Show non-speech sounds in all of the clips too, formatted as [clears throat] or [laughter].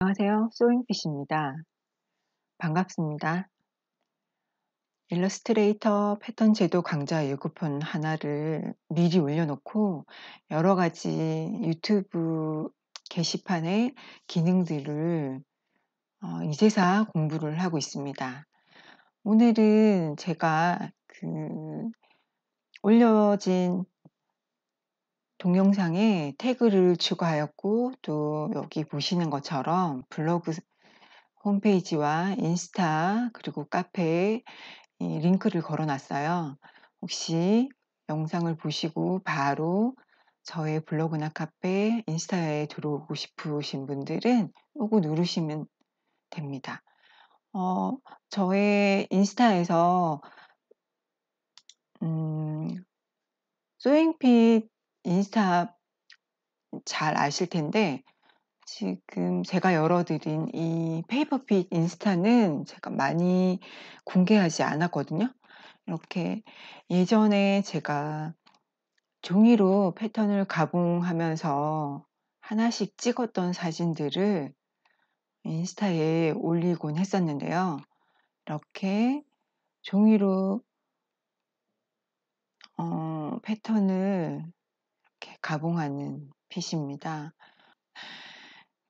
안녕하세요. 소잉핏입니다. 반갑습니다. 일러스트레이터 패턴 제도 강좌 예고편 하나를 미리 올려놓고 여러 가지 유튜브 게시판의 기능들을 어, 이제사 공부를 하고 있습니다. 오늘은 제가 그 올려진 동영상에 태그를 추가하였고 또 여기 보시는 것처럼 블로그 홈페이지와 인스타 그리고 카페에 링크를 걸어 놨어요. 혹시 영상을 보시고 바로 저의 블로그나 카페, 인스타에 들어오고 싶으신 분들은 요거 누르시면 됩니다. 어, 저의 인스타에서 음, 소잉핏 인스타 잘 아실 텐데 지금 제가 열어드린 이 페이퍼핏 인스타는 제가 많이 공개하지 않았거든요. 이렇게 예전에 제가 종이로 패턴을 가공하면서 하나씩 찍었던 사진들을 인스타에 올리곤 했었는데요. 이렇게 종이로 어, 패턴을 이렇게 가공하는 핏입니다.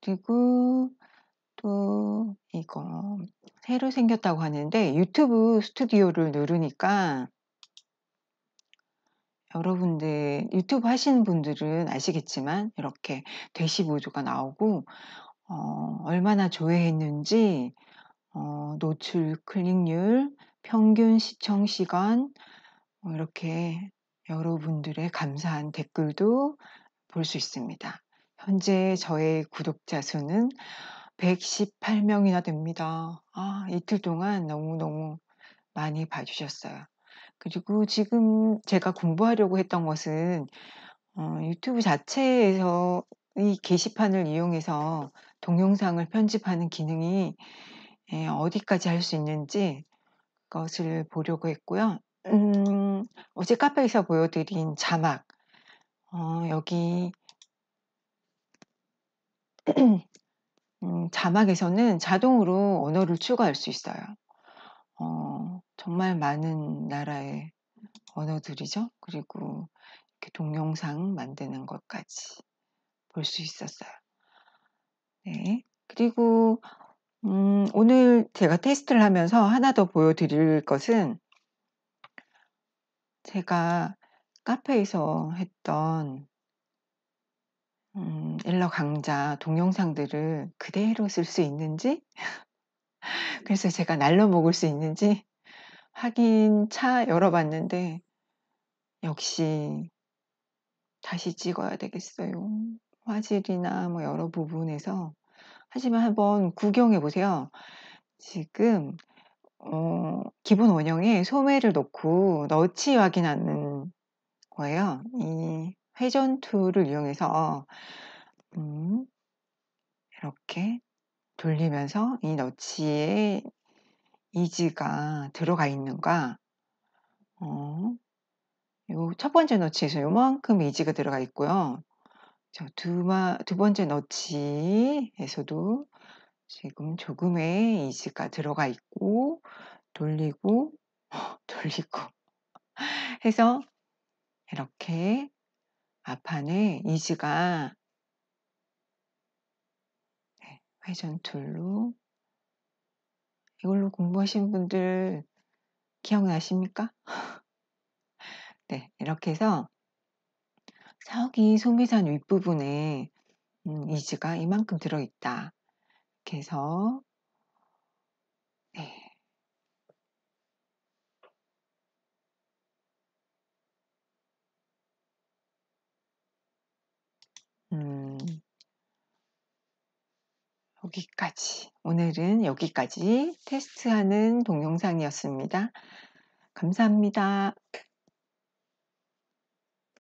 그리고 또 이거 새로 생겼다고 하는데 유튜브 스튜디오를 누르니까 여러분들 유튜브 하시는 분들은 아시겠지만 이렇게 대시보조가 나오고 어, 얼마나 조회했는지 어, 노출 클릭률 평균 시청 시간 뭐 이렇게 여러분들의 감사한 댓글도 볼 수 있습니다. 현재 저의 구독자 수는 118명이나 됩니다. 아, 이틀 동안 너무너무 많이 봐주셨어요. 그리고 지금 제가 공부하려고 했던 것은 어, 유튜브 자체에서 이 게시판을 이용해서 동영상을 편집하는 기능이 예, 어디까지 할 수 있는지 그것을 보려고 했고요. 음, 어제 카페에서 보여드린 자막 어, 여기 [clears throat] 음, 자막에서는 자동으로 언어를 추가할 수 있어요. 어, 정말 많은 나라의 언어들이죠. 그리고 이렇게 동영상 만드는 것까지 볼 수 있었어요. 네. 그리고 음, 오늘 제가 테스트를 하면서 하나 더 보여드릴 것은 제가 카페에서 했던 음, 일러 강좌 동영상들을 그대로 쓸 수 있는지 [laughs] 그래서 제가 날로 먹을 수 있는지 확인 차 열어봤는데 역시 다시 찍어야 되겠어요. 화질이나 뭐 여러 부분에서 하지만 한번 구경해 보세요. 지금 어, 기본 원형에 소매를 넣고 너치 확인하는 거예요. 이 회전 툴을 이용해서 음, 이렇게 돌리면서 이 너치에 이지가 들어가 있는가 어, 요첫 번째 너치에서 요만큼 이지가 들어가 있고요. 두, 두 번째 너치에서도 지금 조금의 이지가 들어가 있고 돌리고 [laughs] 돌리고 해서 이렇게 앞판에 이지가 네, 회전 tool로 이걸로 공부하신 분들 기억나십니까? [laughs] 네, 이렇게 해서 사기 소매산 윗부분에 음, ease가 이만큼 들어있다. 이렇게 해서 네. 음, 여기까지. 오늘은 여기까지 테스트하는 동영상이었습니다. 감사합니다.